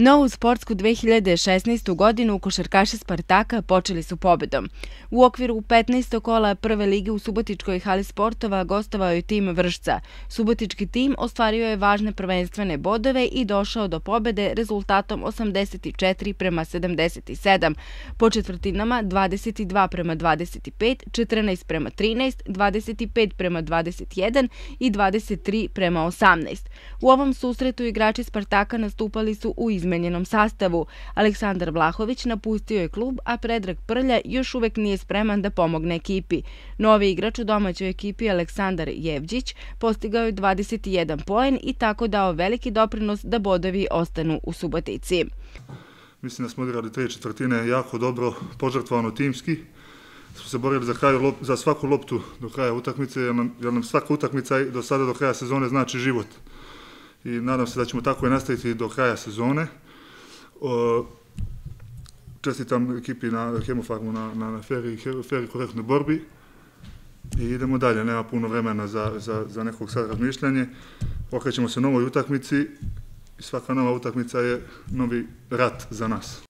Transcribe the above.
Novu sportsku 2016. godinu košarkaši Spartaka počeli su pobedom. U okviru 15. kola prve lige u Subotičkoj hali sportova gostovao je tim Vršca. Subotički tim ostvario je važne prvenstvene bodove i došao do pobede rezultatom 84 prema 77. Po četvrtinama 22 prema 25, 14 prema 13, 25 prema 21 i 23 prema 18. U ovom susretu igrači Spartaka nastupali su u izmjeru izmenjenom sastavu. Aleksandar Vlahović napustio je klub, a Predrag Prlja još uvek nije spreman da pomogne ekipi. Novi igrač u domaćoj ekipi Aleksandar Jevđić postigao je 21 poen i tako dao veliki doprinos da bodovi ostanu u Subotici. Mislim da smo odigrali tre četvrtine jako dobro, požrtvano timski. Smo se borili za, kraj, za svaku loptu do kraja utakmice, jer nam, jer nam svaka utakmica do sada do kraja sezone znači život i nadam se da ćemo tako i nastaviti do kraja sezone. Čestitam ekipi na Hemofarmu na, na, na feri, feri korektnoj borbi i idemo dalje, nema puno vremena za, za, za nekog sad razmišljanje. Okrećemo se novoj utakmici i svaka nova utakmica je novi rat za nas.